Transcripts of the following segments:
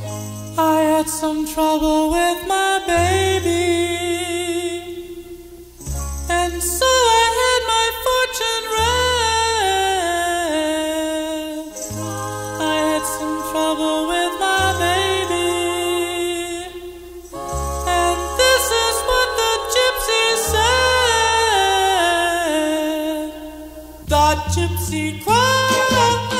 I had some trouble with my baby. And so I had my fortune read. I had some trouble with my baby. And this is what the gypsy said. The gypsy cried.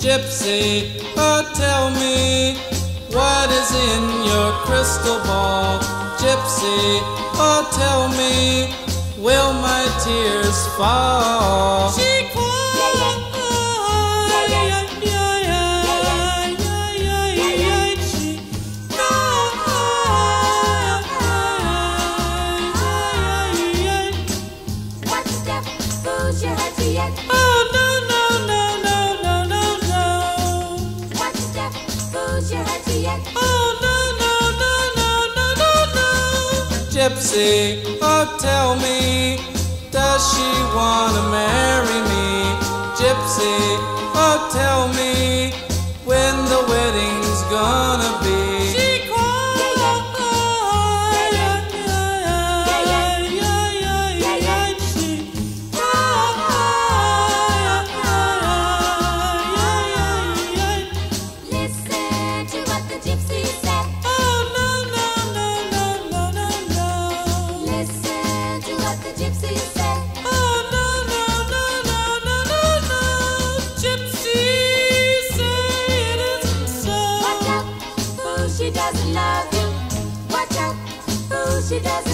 Gypsy, oh tell me what is in your crystal ball. Gypsy, oh tell me, will my tears fall? She cried. One step, who's your head to yet? Oh no no no Gypsy, oh tell me, does she wanna marry she doesn't